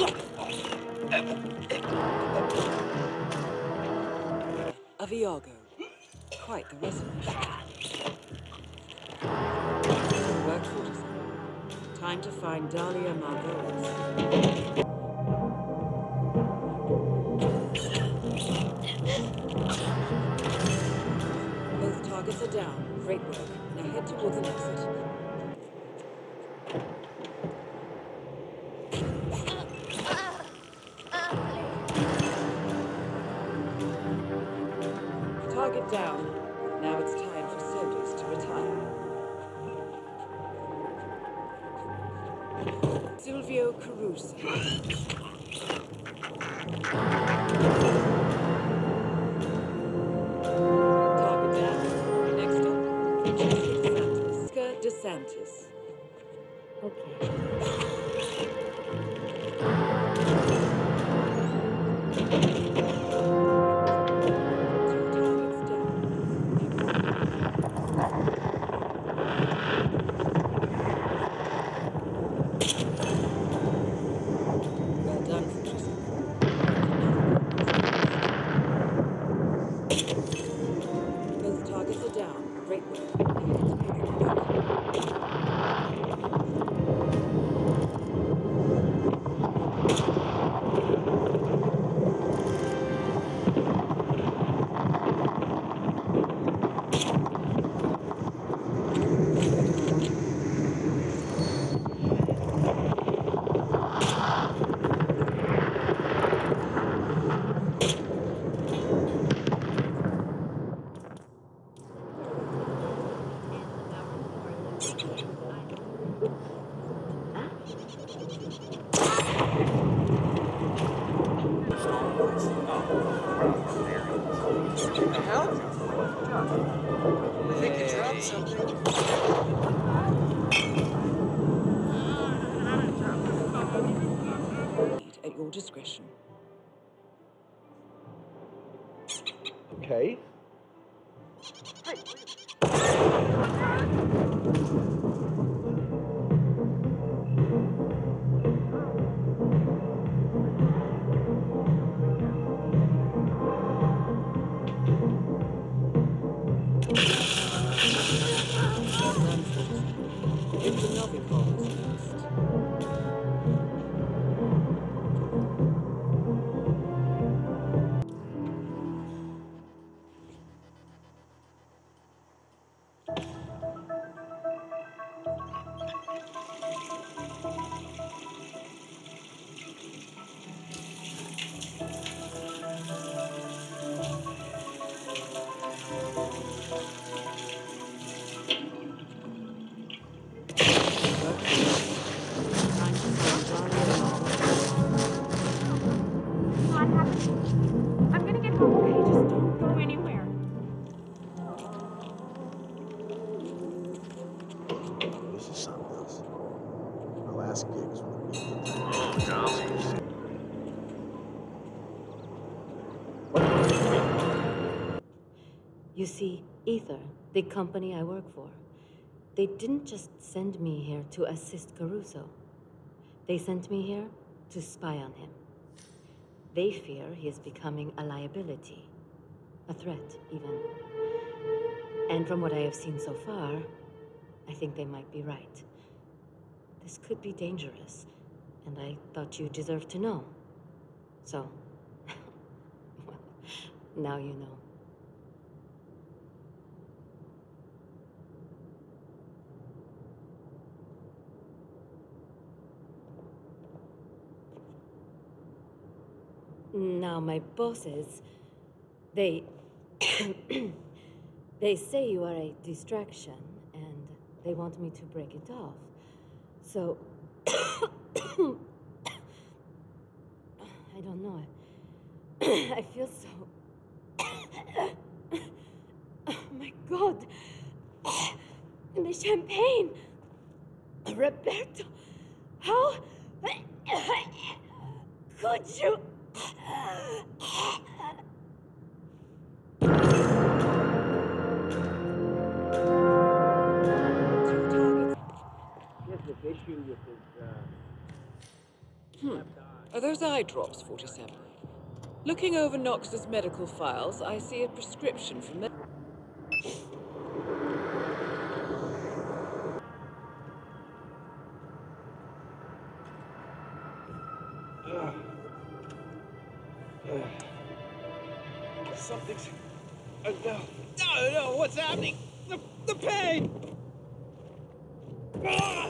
A Viago. Quite the 47. Time to find Dahlia Margolis. Both targets are down. Great work. Now head towards an exit. Target down. Now it's time for soldiers to retire. Silvio Caruso. DeSantis. Okay. At your discretion. Okay. Well Francesca. Get You see, Ether, the company I work for, they didn't just send me here to assist Caruso. They sent me here to spy on him. They fear he is becoming a liability, a threat, even. And from what I have seen so far, I think they might be right. This could be dangerous, and I thought you deserved to know. So, well, now you know. Now, my bosses, they. they say you are a distraction, and they want me to break it off. So. I don't know. I feel so. oh my god! The champagne! Roberto! How could you? Issue with his, uh, Hmm. Are those eye drops, 47? Looking over Knox's medical files, I see a prescription for med- Something's. Uh, no. No, no, what's happening? The, the pain! Ah!